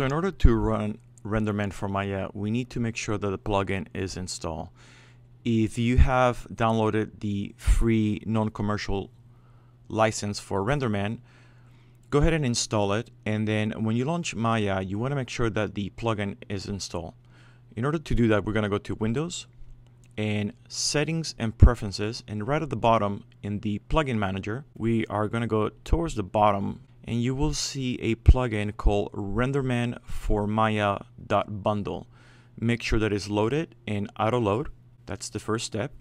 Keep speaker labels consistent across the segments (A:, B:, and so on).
A: So in order to run RenderMan for Maya, we need to make sure that the plugin is installed. If you have downloaded the free non-commercial license for RenderMan, go ahead and install it. And then when you launch Maya, you want to make sure that the plugin is installed. In order to do that, we're going to go to Windows and Settings and Preferences. And right at the bottom in the Plugin Manager, we are going to go towards the bottom and you will see a plugin called RenderMan for Maya.bundle. Make sure that it's loaded and auto load. That's the first step.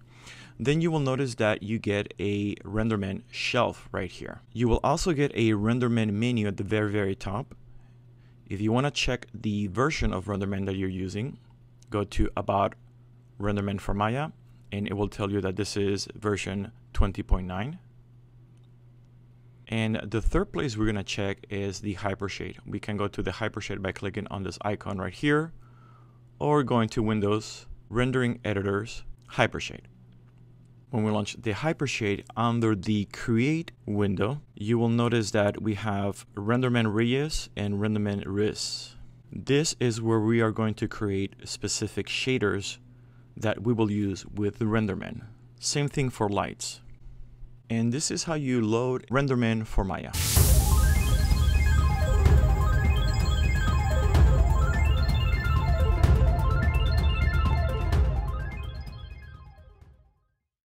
A: Then you will notice that you get a RenderMan shelf right here. You will also get a RenderMan menu at the very, very top. If you want to check the version of RenderMan that you're using, go to About RenderMan for Maya, and it will tell you that this is version 20.9. And the third place we're going to check is the Hypershade. We can go to the Hypershade by clicking on this icon right here, or going to Windows, Rendering Editors, Hypershade. When we launch the Hypershade under the Create window, you will notice that we have RenderMan Reyes and RenderMan RIS. This is where we are going to create specific shaders that we will use with the RenderMan. Same thing for lights. And this is how you load RenderMan for Maya.